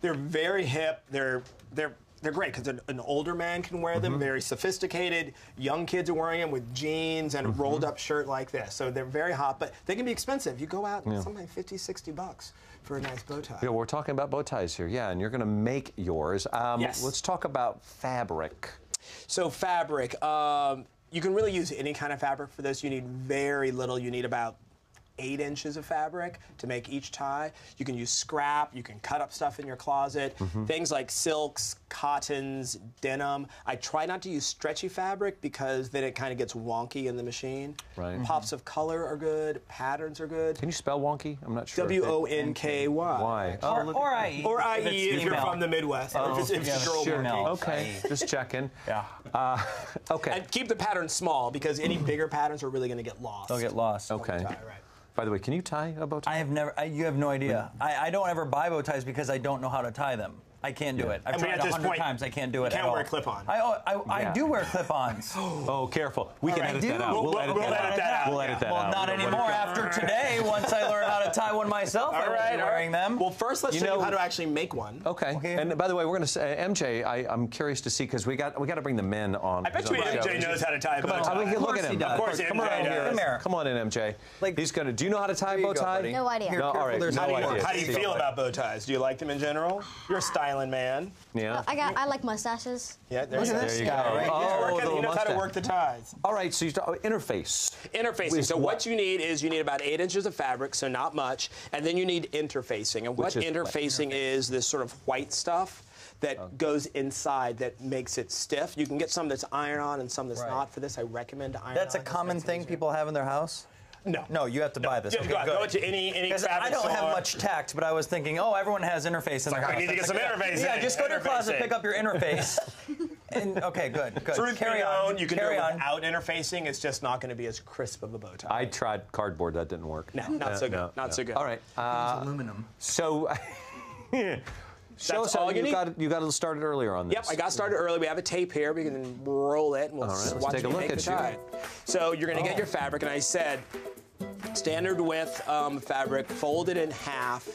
They're very hip. They're they're they're great because an, an older man can wear them. Very sophisticated. Young kids are wearing them with jeans and a rolled up shirt like this. So they're very hot, but they can be expensive. You go out, something like 50, 60 bucks for a nice bow tie. Yeah, we're talking about bow ties here. Yeah, and you're going to make yours. Um, Yes. Let's talk about fabric. So fabric, um, you can really use any kind of fabric for this. You need very little. You need about eight inches of fabric to make each tie. You can use scrap. You can cut up stuff in your closet. Things like silks, cottons, denim. I try not to use stretchy fabric because then it kind of gets wonky in the machine. Right. Pops of color are good. Patterns are good. Can you spell wonky? I'm not sure. W O N K Y. Why? Or, look- or I. Or if IE if you're from the Midwest. or if it's, if yeah, it's sure. working. No. Okay, just checking. Yeah. Uh, okay. And keep the pattern small because any bigger patterns are really going to get lost. They'll get lost. Okay. Tie, right. By the way, can you tie a bow tie? I have never. I, you have no idea. I, I don't ever buy bow ties because I don't know how to tie them. I can't do it. I've I mean, tried a hundred times. I can't do you it. can't at wear all. a clip-on. I, oh, I, I Yeah. do wear clip-ons. oh, careful. We can I edit that out. We'll- edit, we'll that, edit out. that out, We'll edit that well, out. not don't anymore after today. Once I learn how to tie one myself, I All won't right, be all wearing right. them. Well, first let's You show know- you how to actually make one. Okay. Okay. And by the way, we're going to say, uh, MJ, I, I'm curious to see because we got we got to bring the men on. I bet you on show. MJ knows how to tie a bow Come tie. on, I mean, Of look at him. Of course, Come on, does. Come here. Come on in, MJ. Like- He's gonna. Do you know how to tie a bow tie? No idea. Here, No, all there's No How do, you, idea. how do you feel about bow ties? Do you like them in general? You're a styling man. Yeah. I got. I like mustaches. Yeah, there you at go. this There you guy go. right Oh, the he little knows how to work the ties. All right. So you start, oh, interface. Interfacing. So what? what you need is you need about eight inches of fabric, so not much, and then you need interfacing. And what Which is interfacing is this sort of white stuff that goes inside that makes it stiff. You can get some that's iron-on and some that's Right. not. For this, I recommend iron-on. That's a common makes thing easier. people have in their house. No. No, you have to buy this. You Okay, go, out- good. go to any any 'Cause fabric I don't have much tact, but I was thinking, oh, everyone has interface in their like, house. I need to get It's some like, interfacing, Yeah, just go to your closet, interfacing. pick up your interface. and, okay, good, good. Truth Carry be on. you can Carry do it on. without interfacing. It's just not going to be as crisp of a bow tie. I tried cardboard. That didn't work. No, not so good. no, Not no. so good. All right. Uh, aluminum. so. Show us all how you you need? got you got to start earlier on this. Yep, I got started early. We have a tape here. We can roll it and we'll All right, let's watch take a look make at the you. tie. So you're going to get your fabric, and I said standard width um, fabric, fold it in half.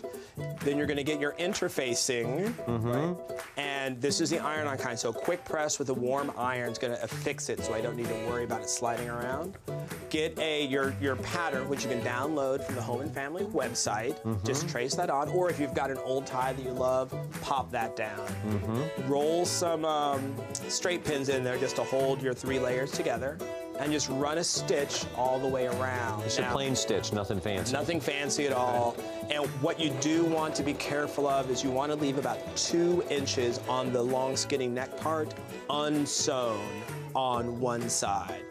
Then you're going to get your interfacing, right? and this is the iron-on kind. So quick press with a warm iron is going to affix it, so I don't need to worry about it sliding around. Get a your your pattern, which you can download from the Home and Family website. Just trace that on, or if you've got an old tie that you love, pop that down. Roll some um, straight pins in there just to hold your three layers together, and just run a stitch all the way around. It's a plain stitch, nothing fancy. Nothing fancy at all. And what you do want to be careful of is you want to leave about two inches on the long skinny neck part unsewn on one side.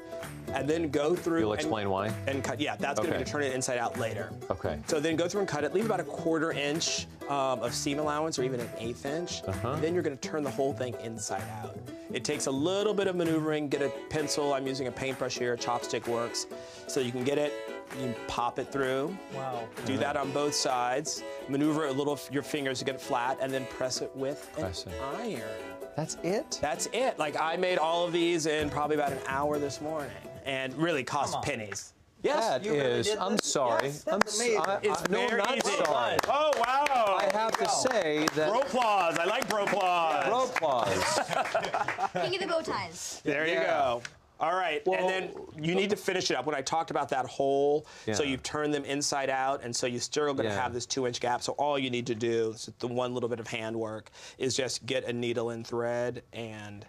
And then go through. You'll and- explain why? And cut. Yeah, that's going Okay. to turn it inside out later. Okay. So then go through and cut it. Leave about a quarter inch um, of seam allowance, or even an eighth inch. Uh-huh. Then you're going to turn the whole thing inside out. It takes a little bit of maneuvering. Get a pencil. I'm using a paintbrush here. A chopstick works. So you can get it. You can pop it through. Wow. Do that on both sides. Maneuver a little your fingers to get it flat, and then press it with Press an it. iron. That's it. That's it. Like I made all of these in probably about an hour this morning, and really cost pennies. Yes, That you really is- did I'm this? sorry. Yes, I'm that's s- amazing. I- It's I- no, not easy. sorry. Oh wow! I have to say that. Bro applause. I like bro applause. Bro applause. King of the bow ties. There you Yeah. go. All right, Well- and then you need to finish it up. When I talked about that hole, so you've turned them inside out, and so you're still going to Yeah. have this two-inch gap. So all you need to do, is the one little bit of handwork, is just get a needle and thread and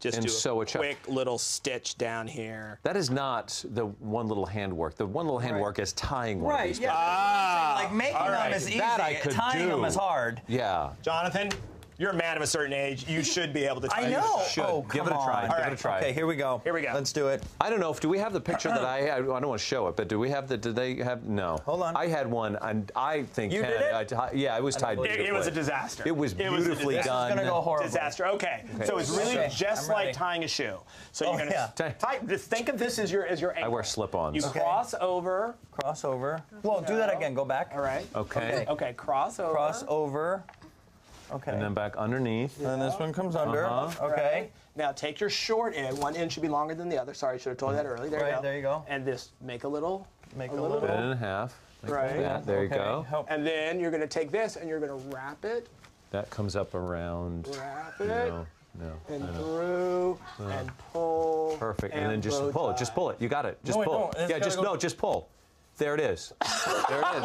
just And do sew a it shut. quick little stitch down here. That is not the one little handwork. The one little handwork is tying one of Right, these. yeah. Ah, like making all them right. is easy. That I could Tying them do. is hard. Yeah. Jonathan, you're a man of a certain age. You should be able to. I know. this. Should. Oh, Give come it a try. on. Give All it a try. Okay, here we go. Here we go. Let's do it. I don't know if do we have the picture that I had. I don't want to show it, but do we have the? Did they have? No. Hold on. I had one, and I think You Ken, did it? I yeah, it was tied. believe It, it was a disaster. It was a beautifully disaster. done. It's gonna go horrible. Disaster. Okay. So it's really Okay, just I'm like ready. tying a shoe. So Oh, you're gonna yeah. tie, just think of this as your as your ankle. wear slip-ons. You Okay. cross over. Crossover. Well, do that again. Go back. All right. Okay. Okay. Cross over. Cross over. Okay. And then back underneath. And then this one comes under. Uh-huh. Okay. Right. Now take your short end. One end should be longer than the other. Sorry, I should have told you that early. There you go. there you go. And this make a little. Make a a little. little. Bend it in half. like Right. that. There you Okay, go. help. And then you're going to take this and you're going to wrap it That comes up around. Wrap it. No, no. And I know. through and pull. Perfect. And, then just pull it. Just pull it. You got it. Just No, pull. don't. Yeah, just go- no, just pull. There it is. there it is.